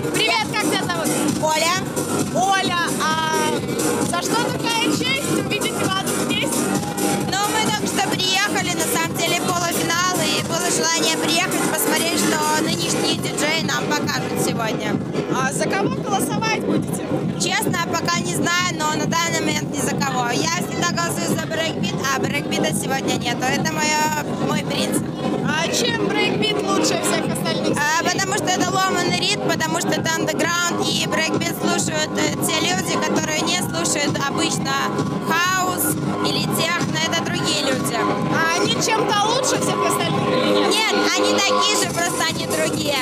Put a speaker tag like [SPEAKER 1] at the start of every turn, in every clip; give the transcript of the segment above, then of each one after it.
[SPEAKER 1] Привет, как тебя зовут?
[SPEAKER 2] Оля.
[SPEAKER 1] Оля, а за что такая честь увидеть вас здесь?
[SPEAKER 2] Ну, мы только что приехали, на самом деле, полуфинал, и было желание приехать, посмотреть, что нынешние диджеи нам покажут сегодня.
[SPEAKER 1] А за кого голосовать будете?
[SPEAKER 2] Честно, пока не знаю, но на данный момент ни за кого. Я всегда голосую за брейкбит, а брейкбита сегодня нету. Это моё, мой принцип.
[SPEAKER 1] А чем брейкбит лучше всех
[SPEAKER 2] потому что это андеграунд, и брейкбит слушают э, те люди, которые не слушают обычно хаус или техно, это другие люди.
[SPEAKER 1] А они чем-то лучше всех остальных или нет?
[SPEAKER 2] Нет, они такие же, просто они другие.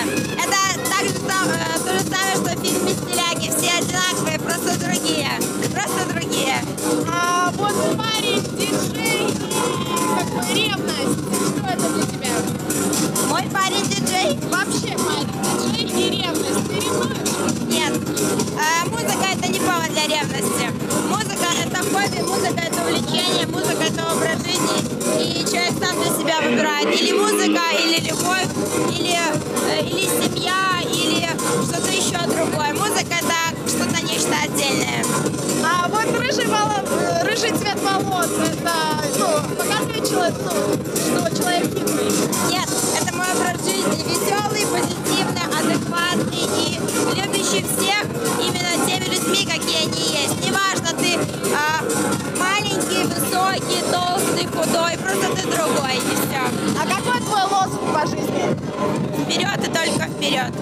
[SPEAKER 2] Себя выбирает. Или музыка, или любовь, или, э, или семья, или что-то еще другое. Музыка это что-то нечто отдельное.
[SPEAKER 1] А вот рыжий, воло- э, рыжий цвет волос, это, ну, показывает человек, ну, что человек А какой твой лозунг по жизни?
[SPEAKER 2] Вперед и только вперед.